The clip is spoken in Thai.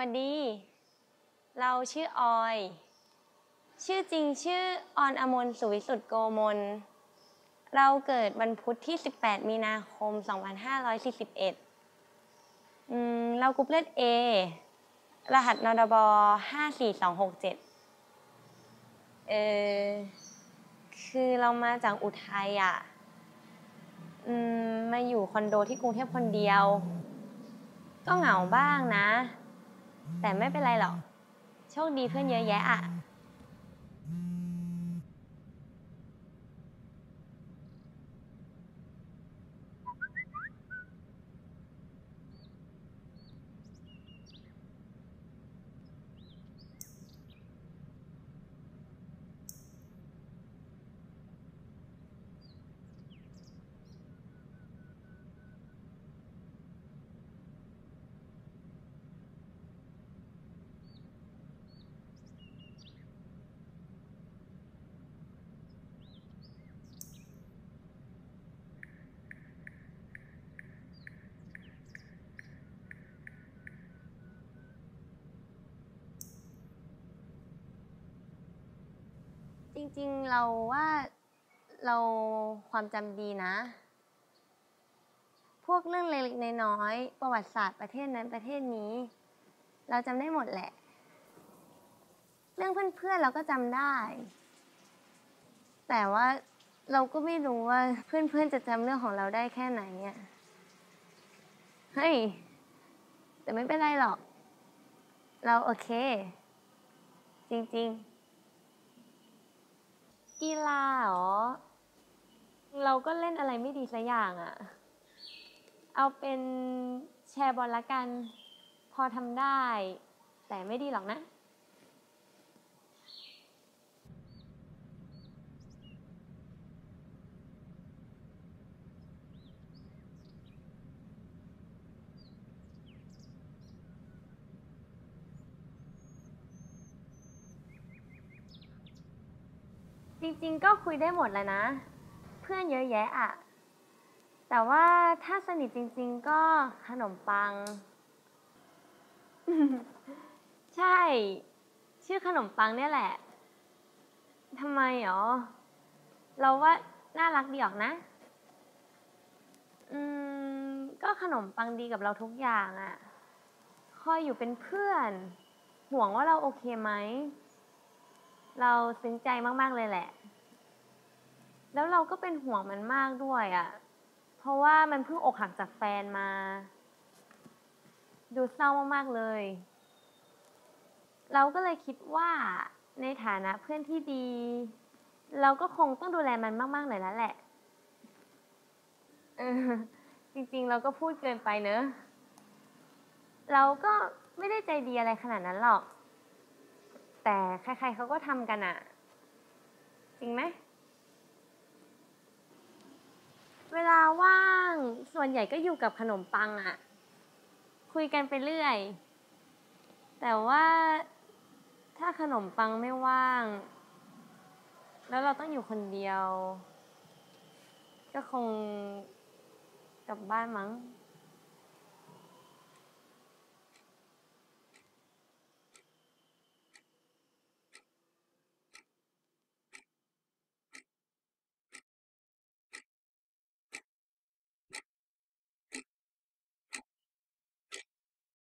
วันดี เราชื่อออย ชื่อจริงชื่อออนอมนสุวิสุทธ์โกมล เราเกิดวันพุธที่ 18 มีนาคม 2541อืมเรากรุ๊ปเลือด A รหัสนดบ54267 เออคือเรามาจากอุทัยอะอืมมาอยู่คอนโดที่กรุงเทพคนเดียว ก็เหงาบ้างนะ แต่ไม่เป็นไรหรอก โชคดีเพื่อนเยอะแยะอะ ริงๆเราว่าเราความจำดีนะ พวกเรื่องเล็กๆน้อยๆประวัติศาสตร์ประเทศนั้นประเทศนี้ เราจำได้หมดแหละ เรื่องเพื่อนๆเราก็จำได้ แต่ว่าเราก็ไม่รู้ว่าเพื่อนๆจะจำเรื่องของเราได้แค่ไหนอะเฮ้ย แต่ไม่เป็นไรหรอก เราโอเค จริงๆ กีฬาเหรอ เราก็เล่นอะไรไม่ดีสักอย่างอะเอาเป็นแชร์บอลละกัน พอทำได้ แต่ไม่ดีหรอกนะ จริงๆ ก็คุยได้หมดแหล้วนะ เพื่อนเยอะแยะอะแต่ว่าถ้าสนิทจริง ๆ ก็ขนมปัง ใช่ ชื่อขนมปังเนี่ยแหละทำไมหรอ เราว่าน่ารักดีออกนะ อืม ก็ขนมปังดีกับเราทุกอย่างอะ คอยอยู่เป็นเพื่อน ห่วงว่าเราโอเคไหม เราซึ้งใจมาก ๆ เลยแหละ แล้วเราก็เป็นห่วงมันมากด้วยอะ่ะ เพราะว่ามันเพิ่งอกหักจากแฟนมา ดูเศร้ามาก ๆ เลย เราก็เลยคิดว่าในฐานะเพื่อนที่ดี เราก็คงต้องดูแลมันมาก ๆ หน่อยแล้วแหละ เออ จริง ๆ เราก็พูดเกินไปเนอะ เราก็ไม่ได้ใจดีอะไรขนาดนั้นหรอก แต่ใครๆเขาก็ทำกันอะจริงไหม เวลาว่างส่วนใหญ่ก็อยู่กับขนมปังอะคุยกันไปเรื่อย แต่ว่าถ้าขนมปังไม่ว่าง แล้วเราต้องอยู่คนเดียว ก็คงกลับบ้านมั้ง